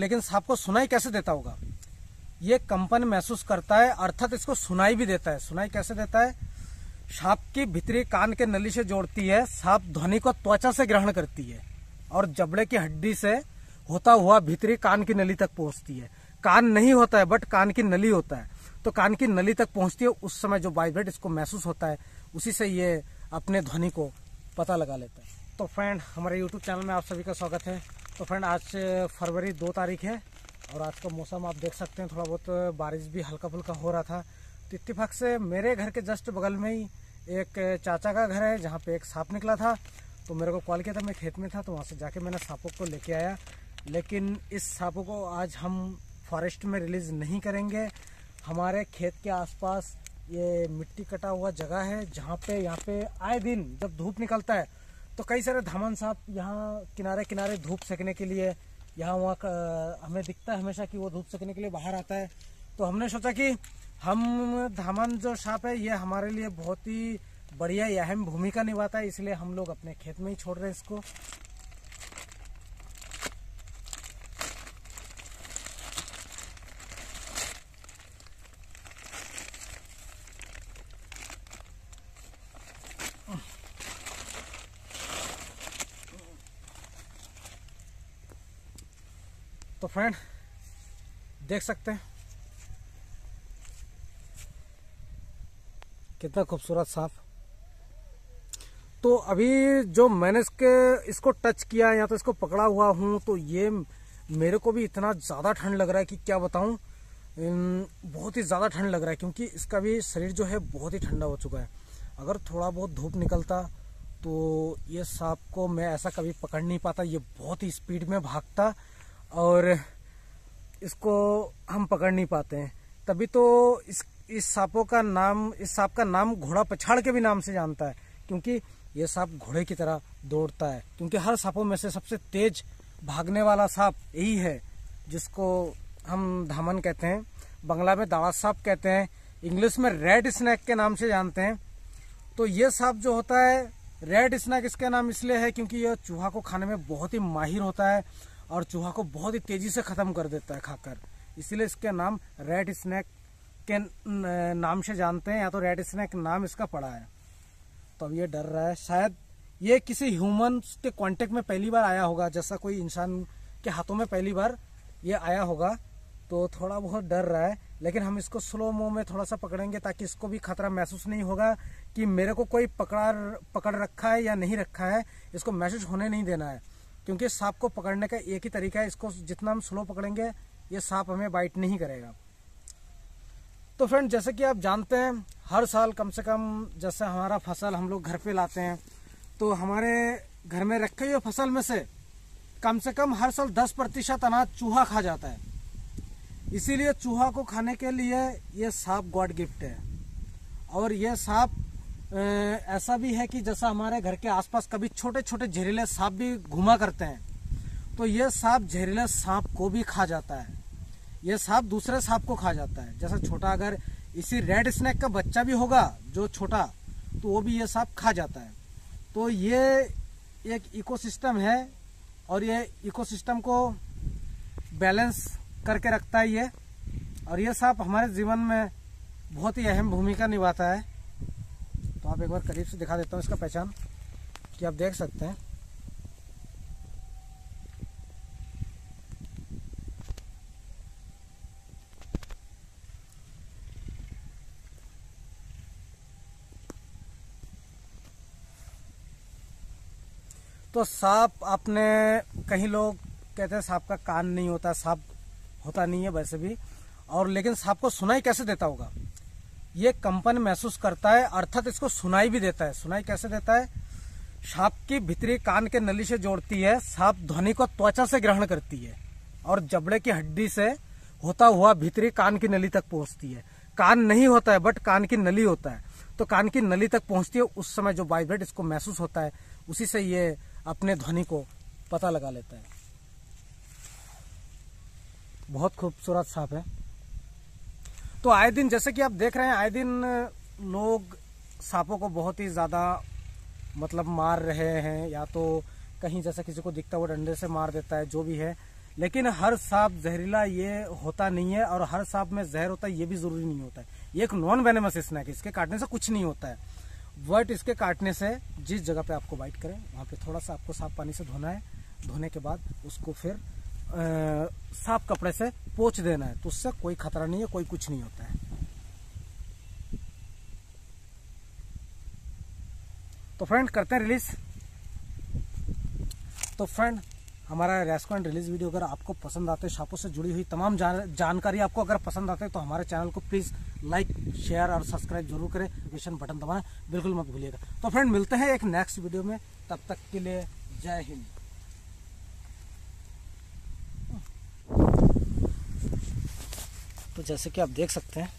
लेकिन सांप को सुनाई कैसे देता होगा? ये कंपन महसूस करता है, अर्थात इसको सुनाई भी देता है। सुनाई कैसे देता है? सांप की भीतरी कान के नली से जोड़ती है सांप ध्वनि को त्वचा से ग्रहण करती है और जबड़े की हड्डी से होता हुआ भीतरी कान की नली तक पहुँचती है। कान नहीं होता है, बट कान की नली होता है। तो कान की नली तक पहुँचती है, उस समय जो वाइब्रेट इसको महसूस होता है, उसी से ये अपने ध्वनि को पता लगा लेता है। तो फ्रेंड, हमारे यूट्यूब चैनल में आप सभी का स्वागत है। तो फ्रेंड आज फरवरी दो तारीख है और आज का मौसम आप देख सकते हैं, थोड़ा बहुत बारिश भी हल्का फुल्का हो रहा था। तो इत्तेफाक से मेरे घर के जस्ट बगल में ही एक चाचा का घर है, जहाँ पे एक सांप निकला था। तो मेरे को कॉल किया था, मैं खेत में था तो वहाँ से जाके मैंने सांपों को लेके आया। लेकिन इस सांपों को आज हम फॉरेस्ट में रिलीज़ नहीं करेंगे। हमारे खेत के आसपास ये मिट्टी कटा हुआ जगह है, जहाँ पे, यहाँ पे आए दिन जब धूप निकलता है तो कई सारे धामन सांप यहाँ किनारे किनारे धूप सेकने के लिए, यहाँ वहाँ हमें दिखता है हमेशा कि वो धूप सेकने के लिए बाहर आता है। तो हमने सोचा कि हम धामन जो सांप है, ये हमारे लिए बहुत ही बढ़िया अहम भूमिका निभाता है, इसलिए हम लोग अपने खेत में ही छोड़ रहे हैं इसको। तो फ्रेंड देख सकते हैं कितना खूबसूरत सांप। तो अभी जो मैंने इसके, इसको टच किया या तो इसको पकड़ा हुआ हूँ तो ये मेरे को भी इतना ज़्यादा ठंड लग रहा है कि क्या बताऊँ। बहुत ही ज़्यादा ठंड लग रहा है क्योंकि इसका भी शरीर जो है बहुत ही ठंडा हो चुका है। अगर थोड़ा बहुत धूप निकलता तो ये सांप को मैं ऐसा कभी पकड़ नहीं पाता, ये बहुत ही स्पीड में भागता। और इसको हम पकड़ नहीं पाते हैं। तभी तो इस इस सांपों का नाम, इस सांप का नाम घोड़ा पछाड़ के भी नाम से जानता है, क्योंकि ये सांप घोड़े की तरह दौड़ता है, क्योंकि हर सांपों में से सबसे तेज भागने वाला सांप यही है, जिसको हम धामन कहते हैं, बंगला में दावा सांप कहते हैं, इंग्लिश में रेड स्नैक के नाम से जानते हैं। तो ये सांप जो होता है, रेड स्नैक इसका नाम इसलिए है क्योंकि यह चूहा को खाने में बहुत ही माहिर होता है और चूहा को बहुत ही तेज़ी से खत्म कर देता है खाकर। इसीलिए इसका नाम रेड स्नैक के नाम से जानते हैं, या तो रेड स्नैक नाम इसका पड़ा है। तो अब ये डर रहा है। शायद ये किसी ह्यूमन के कांटेक्ट में पहली बार आया होगा, जैसा कोई इंसान के हाथों में पहली बार ये आया होगा। तो थोड़ा बहुत डर रहा है, लेकिन हम इसको स्लो मो में थोड़ा सा पकड़ेंगे, ताकि इसको भी खतरा महसूस नहीं होगा कि मेरे को कोई पकड़ा, पकड़ रखा है या नहीं रखा है। इसको महसूस होने नहीं देना है। क्योंकि सांप को पकड़ने का एक ही तरीका है, इसको जितना हम स्लो पकड़ेंगे, ये सांप हमें बाइट नहीं करेगा। तो फ्रेंड जैसे कि आप जानते हैं, हर साल कम से कम जैसे हमारा फ़सल हम लोग घर पे लाते हैं तो हमारे घर में रखे हुए फ़सल में से कम से कम हर साल 10 प्रतिशत अनाज चूहा खा जाता है। इसीलिए चूहा को खाने के लिए ये सांप गॉड गिफ्ट है। और ये सांप ऐसा भी है कि जैसा हमारे घर के आसपास कभी छोटे छोटे जहरीले सांप भी घुमा करते हैं तो ये सांप जहरीले सांप को भी खा जाता है। ये सांप दूसरे सांप को खा जाता है। जैसा छोटा अगर इसी रेड स्नैक का बच्चा भी होगा, जो छोटा तो वो भी ये सांप खा जाता है। तो ये एक इकोसिस्टम है और ये इकोसिस्टम को बैलेंस करके रखता है ये। और ये सांप हमारे जीवन में बहुत ही अहम भूमिका निभाता है। आप एक बार करीब से दिखा देता हूँ इसका पहचान, कि आप देख सकते हैं। तो सांप आपने कहीं लोग कहते हैं सांप का कान नहीं होता, सांप होता नहीं है वैसे भी, और लेकिन सांप को सुनाई कैसे देता होगा? ये कंपन महसूस करता है, अर्थात इसको सुनाई भी देता है। सुनाई कैसे देता है? सांप की भीतरी कान के नली से जोड़ती है, सांप ध्वनि को त्वचा से ग्रहण करती है और जबड़े की हड्डी से होता हुआ भीतरी कान की नली तक पहुँचती है। कान नहीं होता है, बट कान की नली होता है। तो कान की नली तक पहुँचती है, उस समय जो वाइब्रेट इसको महसूस होता है, उसी से ये अपने ध्वनि को पता लगा लेता है। बहुत खूबसूरत सांप है। तो आए दिन, जैसे कि आप देख रहे हैं, आए दिन लोग सांपों को बहुत ही ज़्यादा मतलब मार रहे हैं, या तो कहीं जैसे किसी को दिखता है वो डंडे से मार देता है, जो भी है। लेकिन हर सांप जहरीला ये होता नहीं है, और हर सांप में जहर होता है, ये भी ज़रूरी नहीं होता है। ये एक नॉन वेनेमस स्नैक है, इसके काटने से कुछ नहीं होता है। बट इसके काटने से जिस जगह पे आपको बाइट करें, वहाँ पे थोड़ा सा आपको साफ़ पानी से धोना है। धोने के बाद उसको फिर साफ़ कपड़े से पोच देना है तो उससे कोई खतरा नहीं है कोई कुछ नहीं होता है। तो फ्रेंड करते हैं रिलीज़ तो फ्रेंड हमारा रेस्टोरेंट रिलीज़ वीडियो अगर आपको पसंद आते हैं शापों से जुड़ी हुई तमाम जान, जानकारी आपको अगर पसंद आते हैं तो हमारे चैनल को प्लीज़ लाइक शेयर और सब्सक्राइब ज़रूर करें नोटिफिकेशन बटन दबाएँ बिल्कुल मत भूलिएगा। तो फ्रेंड मिलते हैं एक नेक्स्ट वीडियो में तब तक के लिए जय हिंद। तो जैसे कि आप देख सकते हैं